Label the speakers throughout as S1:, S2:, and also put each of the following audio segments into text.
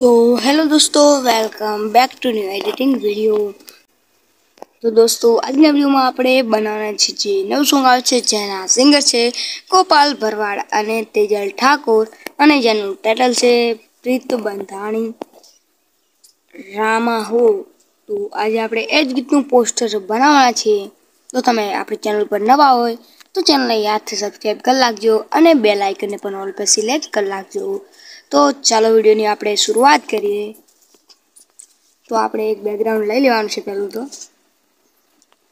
S1: તો હેલો દોસ્તો welcome back to new editing video તો દોસ્તો આજના વિડીયોમાં આપણે બનાવવાના છે જે નવ સોંગ આવે છે, જેના સિંગર છે ગોપાલ ભરવાડ અને તેજલ ઠાકોર અને જેનું ટાઇટલ છે પ્રીત બંધાણી. રામા હો. તો આજે આપણે એ જ ગીતનું પોસ્ટર બનાવવાના છીએ તો તમે આપણી ચેનલ પર નવા હોય તો ચેનલને યાદથી સબસ્ક્રાઈબ કરી લાગજો અને બે લાઇકનને પણ ઓલ પર સિલેક્ટ કરી લાગજો તો ચાલો વિડીયોની આપણે શરૂઆત કરીએ. તો આપણે એક બેકગ્રાઉન્ડ લઈ લેવાનું છે પહેલું તો.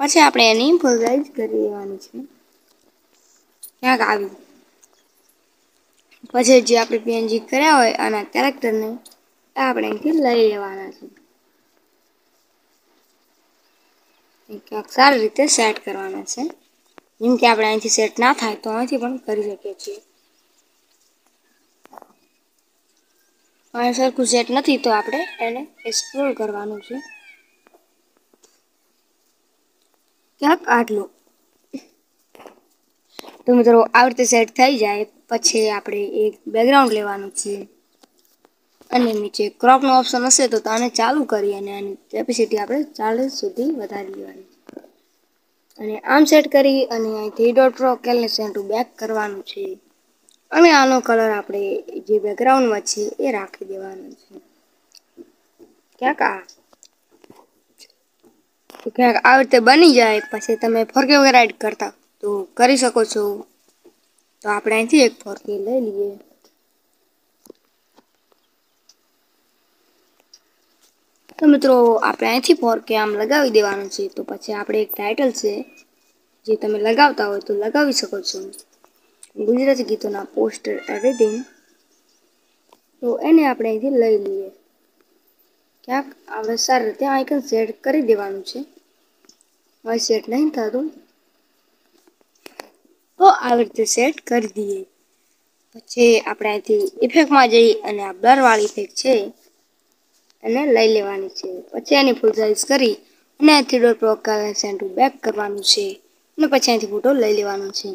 S1: પછી આપણે એની ફોલરાઇઝ કરી લેવાની છે. ક્યાંક આવી. પછી જે આપણે પીએનજી કર્યા હોય આના કેરેક્ટરને આપણે અહીંથી લઈ લેવાના છે. ક્યાંક સારી રીતે સેટ કરવાના છે. જેમ કે આપણે અહીંથી સેટ ના થાય તો અહીંથી પણ કરી શકીએ છીએ. અને સરખું સેટ નથી તો આપણે એને એક્સપ્લોર કરવાનું છે. ક્યાંક આટલું. તો મિત્રો આવી રીતે સેટ થઈ જાય, પછી આપણે એક બેકગ્રાઉન્ડ લેવાનું છે. અને નીચે ક્રોપનો ઓપ્શન હશે તો આને ચાલુ કરી અને આની કેપેસિટી આપણે ચાલીસ સુધી વધારી દેવાની અને આમ સેટ કરી અને અહીંથી ડોટ પ્રો કેલને સેન્ટ બેક કરવાનું છે. અને આનો કલર આપણે જે બેકગ્રાઉન્ડમાં છે એ રાખી દેવાનો છે. ક્યાંક આ. ક્યાંક આવી રીતે બની જાય, પછી તમે ફરકે એડ કરતા, તો કરી શકો છો. તો આપણે અહીંથી એક ફરકે લઈ લઈએ. તો મિત્રો, આપણે અહીંથી ફોરકે આમ લગાવી દેવાનું છે. તો પછી આપણે એક ટાઇટલ છે, જે તમે લગાવતા હોય તો લગાવી શકો છો. ગુજરાતી ગીતોના પોસ્ટર એડિટિંગ તો એને આપણે અહીંથી લઈ લઈએ. ક્યાંક આપણે સારી રીતે આઇકન સેટ કરી દેવાનું છે. હવે સેટ નહીં થતું, તો આવી રીતે સેટ કરી દઈએ. પછી આપણે અહીંથી ઇફેક્ટમાં જઈ અને આ બ્લરવાળી ઇફેક્ટ છે, એને લઈ લેવાની છે. પછી એની ફૂલ સાઇઝ કરી અને અહીંથી ડોટ પ્રોકાર સેન્ટુ બેક કરવાનું છે. અને પછી અહીંથી ફોટો લઈ લેવાનો છે.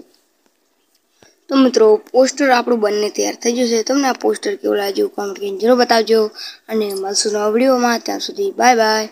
S1: તો મિત્રો પોસ્ટર આપણું બંને તૈયાર થઈ જશે તમને આ પોસ્ટર કેવું લાગ્યું કોમેન્ટ કરીને જરૂર બતાવજો. અને મળશું નવા વિડીયોમાં ત્યાં સુધી બાય બાય